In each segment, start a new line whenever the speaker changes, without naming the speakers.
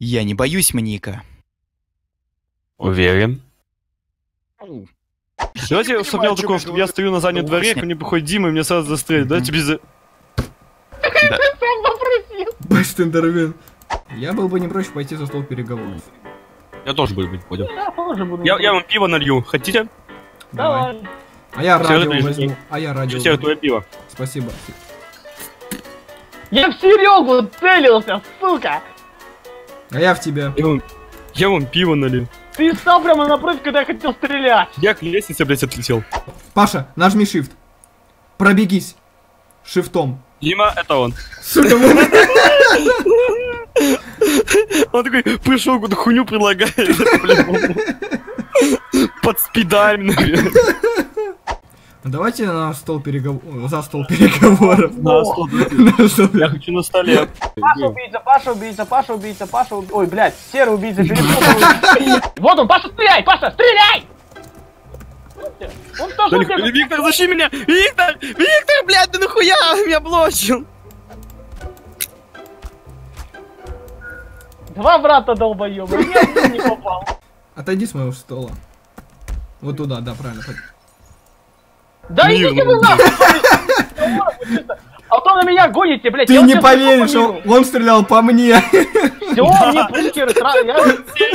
Я не боюсь маньяка.
Уверен. Давайте, я
я
чтобы я стою на заднем дворе, ко мне приходит Дима и меня сразу застрелит. Давайте без...
Бэштендервин. Я был бы не прочь пойти за стол переговоров.
Я тоже буду быть, понял.
Я тоже буду.
Я, я вам пиво налью. Хотите?
Давай.
А я радио возьму. А я радио.
Все,
возьму.
твое пиво.
Спасибо.
Я в Серегу целился, сука!
А я в тебя.
Я вам, я вам пиво налью.
Ты стал прямо напротив, когда я хотел стрелять.
Я к лестнице, блядь, отлетел.
Паша, нажми shift. Пробегись. Шифтом.
Дима, это он.
Сука,
Он такой пришел, какую-то хуйню предлагает. Под спидами, наверное.
Давайте на стол переговоров. За стол переговоров.
На стол. Я хочу на столе.
Паша убийца, Паша убийца, Паша убийца, Паша убийца. Ой, блядь, серый убийца, перепутал. Вот он, Паша, стреляй, Паша, стреляй! Он тоже
нихуя, Виктор, защи меня! Виктор! Виктор, блядь, ты нахуя меня блочил?
Два брата долбоёба, ни один не попал.
Отойди с моего стола. Вот туда, да, правильно.
Да идите вы нахуй! А то на меня гоните, блядь.
Ты
я
не поверишь, он, он стрелял по мне.
Все, мне я...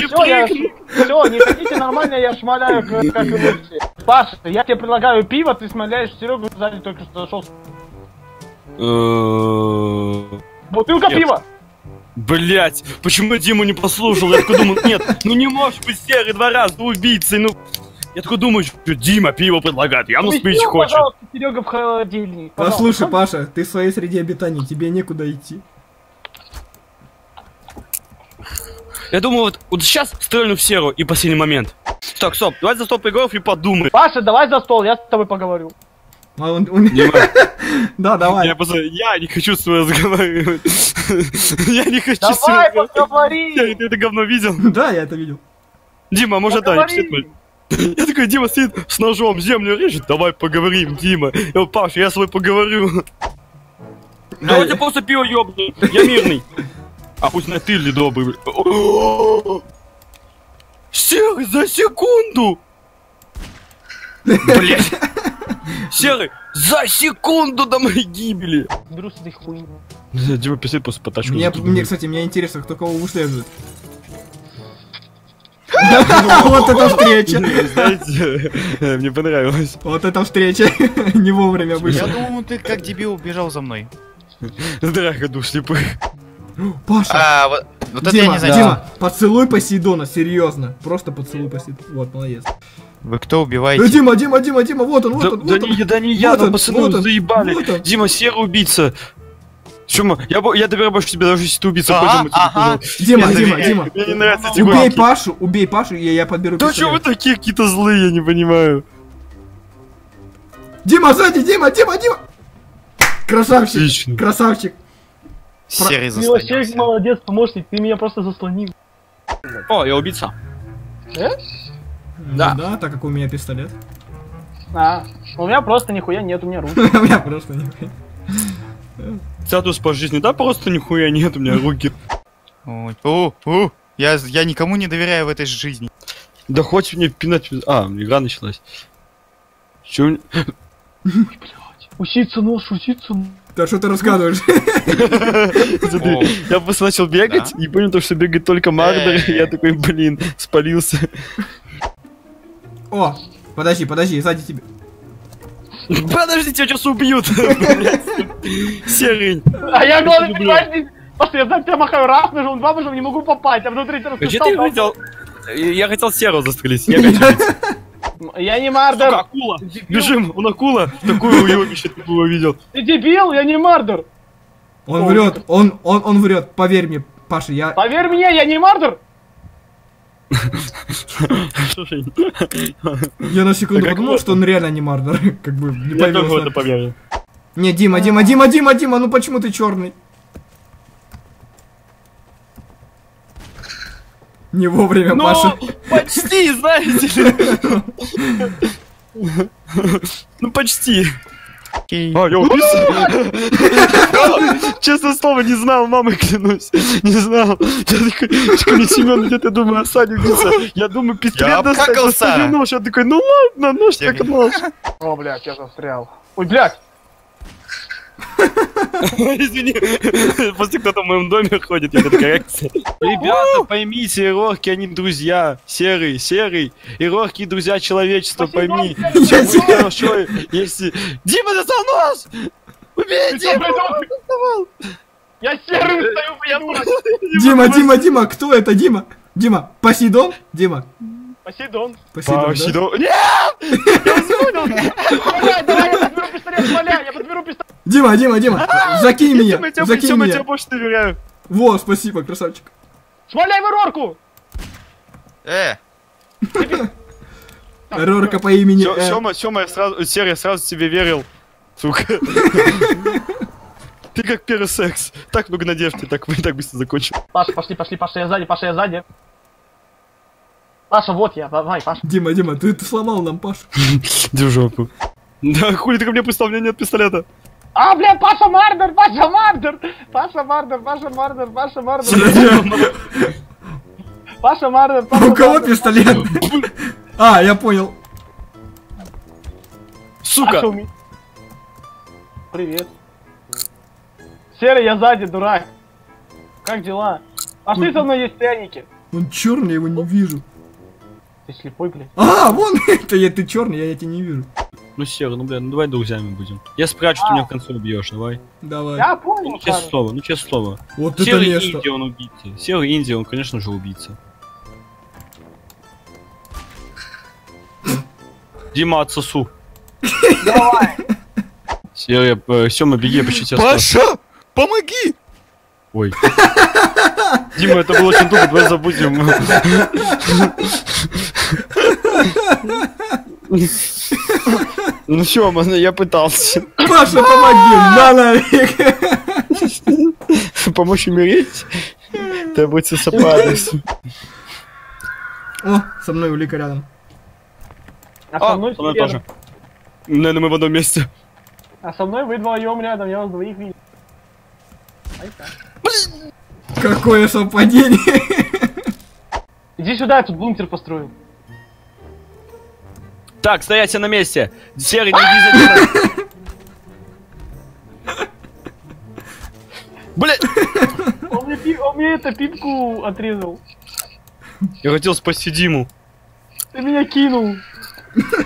Все, я... Все, не хотите нормально, я шмаляю, как, как и вы все. Паша, я тебе предлагаю пиво, ты шмаляешь Серегу сзади только что зашел. Бутылка
Нет.
пива.
Блять, почему я Диму не послушал? Я такой думаю, нет, ну не можешь быть серый два раза убийцей, ну... Я такой думаю, что Дима пиво предлагает, явно спить
Поместил,
хочет.
пожалуйста, Серега в холодильник.
Послушай. Паша, ты в своей среде обитания, тебе некуда идти.
Я думаю, вот, вот сейчас стрельну в серую и последний момент. Так, стоп, давай за стоп переговоров и подумай.
Паша, давай за стол, я с тобой поговорю.
А он- он- Да, давай.
я просто, я не хочу с тобой разговаривать. Я не хочу с
Давай,
тобой
поговори.
разговаривать. Ты это говно видел?
Да, я это видел.
Дима, может, да,
Поговори.
Я такой, Дима сидит с ножом, землю режет, давай поговорим, Дима. Я говорю, Паша, я с тобой поговорю. Давайте просто пиво ёбну, я мирный. А пусть на ты ли добрый. Серый, за секунду! Блять. Серый, за секунду до моей гибели.
Беру с этой хуйни.
Дима писает просто по тачку.
Мне, мне, кстати, мне интересно, кто кого выслеживает. Вот эта встреча.
Знаете, мне понравилось.
Вот эта встреча. Не вовремя
Я
вышла.
думал, ты как дебил бежал за мной.
Драка душ слепых.
Паша,
А, вот, вот это я
Дима,
не заметил.
Дима, поцелуй Посейдона, серьезно. Просто поцелуй Посейдона. Вот, молодец.
Вы кто
Э,
убиваете?
Дима, Дима, Дима, Дима, вот он, вот
Да,
он,
да
вот он.
не, да не я,
Вот он,
пацаны
вот он,
заебали.
вот он.
Дима, серый убийца. Чё, я, я теперь больше тебе даже если ты убийца,
Ага,
я
ага.
Дима,
Я
Дима,
тебе-
Дима.
Мне не нравятся эти
Убей
гонки.
Пашу, убей Пашу, и я подберу
Да чё вы такие какие-то злые, я не понимаю.
Дима, сзади, Дима, Дима, Дима! Красавчик,
Отлично.
красавчик.
Серый заслонился.
молодец, помощник, ты меня просто заслонил.
О, я убийца.
Ну
Да.
Да, так как у меня пистолет.
А, у меня просто нихуя нет, у меня руки.
У меня просто не...
Статус по жизни, да просто нихуя нет у меня руки.
Ой, о, о, я, я никому не доверяю в этой жизни.
Да хоть мне пинать... А, игра началась. Чё?
Усица нож, усица нож.
Да что ты рассказываешь?
Я просто начал бегать и понял, то, что бегает только Мардер, и я такой, блин, спалился.
О, подожди, подожди, сзади тебя.
Подожди, тебя сейчас убьют. Серый.
А я, главное, понимаешь. Просто я так тебя махаю, раз нажал, два нажал, не могу попасть, а внутри ты
что ты хотел? Я хотел серого застрелить. Я.
Я не
Сука,
мардер.
акула. Бежим, он акула. Такую уебище ты было видел.
Ты дебил, я не мардер.
Он врет, он, он, он врет, поверь мне, Паша, я...
Поверь мне, я не мардер.
Слушай,
Я на секунду
как
подумал, что он реально не Мардер, как бы не
я тоже в это
поверил. Не, Дима, Дима, Дима, Дима, Дима, ну почему ты черный? Не вовремя,
Ну,
Паша.
почти, знаете ли. Ну, почти. А, я убийца? Честное слово, не знал, мамой клянусь. Не знал. Я такой, Семен, где ты думаю, Асань убийца? Я думаю, пистолет
Я
достать, достаю нож. Я такой, ну ладно, нож так нож.
О, блядь, я застрял. Ой, блядь!
Извини, просто кто-то в моем доме ходит, я такая реакция. Ребята, поймите, Рорки, они друзья. Серый, серый. И Рорки друзья человечества, пойми.
Серый.
Чем будет хорошо, если... Дима достал нож! Убей, Дима!
Я серым стою, придурок!
Дима, Дима, Дима, кто это, Дима? Дима, Посейдон? Дима,
Посейдон.
Посейдон, да?
Посейдон. Нет!
Я пистолет, шмаляй, я подберу пистолет.
Дима, Дима, Дима, закинь меня, закинь
Дима, я тебе
меня.
больше доверяю.
Во, спасибо, красавчик.
Шмаляй в Рорку!
Э,
Рорка по имени...
Сё-
э,
Сёма, Сёма, я сразу, Серый, я сразу тебе верил. Сука. Ты как первый секс. Так много надежд, и так, мы так быстро закончим.
Паша, пошли, пошли, Паша, я сзади, Паша, я сзади. Паша, вот я, давай, Паша.
Дима, Дима, ты, ты сломал нам Пашу.
Жопу. Да, хули ты ко мне пристал, у меня нет пистолета.
А, блядь, Паша Мардер, Паша Мардер! Паша Мардер, Паша Мардер, Паша Мардер. Паша Мардер, Паша
У кого пистолет? А, я понял.
Сука!
Привет. Серый, я сзади, дурак. Как дела? А ты со мной есть пряники.
Он черный, я его не вижу.
Ты слепой, блядь.
А, вон, это я, ты черный, я тебя не вижу.
Ну, Серый, ну, бля, ну давай друзьями будем. Я спрячу, ты меня в конце убьешь, давай.
Давай.
Я понял,
Ну, честное слово, ну, честное слово.
Вот это
Серый
место.
Индия, он убийца. Серый Индия, он, конечно же, убийца. Дима, отсосу.
Давай.
Серый, э, Сёма, беги, я почти тебя.
Паша, помоги!
Ой. Дима, это было очень тупо, давай забудем. Ну Сёма, ну я пытался.
Паша, помоги, на нафиг.
Помочь умереть? Это будет сопадать.
О, со мной улика рядом.
А со мной
Со мной
все
тоже. Наверное, мы в одном месте.
А со мной вы вдвоем рядом, я вас двоих видел.
Какое совпадение.
Иди сюда, я тут бункер построю.
Так, стоять на месте. Серый, не иди за. Блять!
Он мне, пи- он мне это пипку отрезал.
Я хотел спасти Диму.
Ты меня кинул.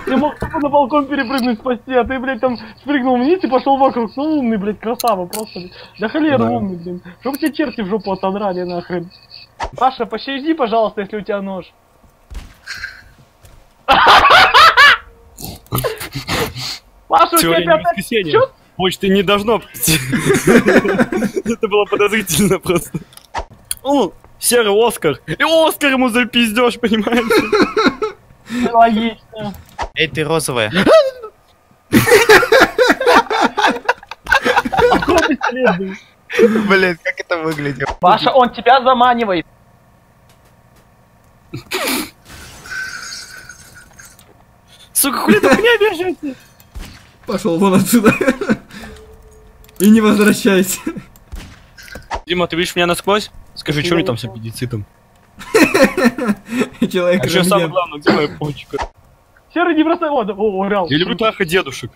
Ты мог только на балкон перепрыгнуть спасти, а ты, блядь, там спрыгнул вниз и пошел вокруг. Ну умный, блядь, красава просто. блядь. Да холера
Да.
умный, блин. Чтоб тебе черти в жопу отодрали нахрен. Паша, пощади, пожалуйста, если у тебя нож. Паша, у тебя опять...
воскресенье.
Чё?
Почты не должно прийти. Это было подозрительно просто. О, серый Оскар. И Оскар ему запиздешь, понимаешь?
Логично.
Эй, ты розовая. Блин, как это выглядит?
Паша, он тебя заманивает.
Сука, хули ты меня бежите?
Пошел вон отсюда. И не возвращайся.
Дима, ты видишь меня насквозь? Скажи, что мне там с аппендицитом?
Человек
А что самое главное, где моя почка?
Серый не бросай воду. О, орал.
Я люблю трахать дедушек.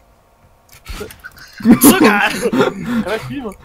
Красиво.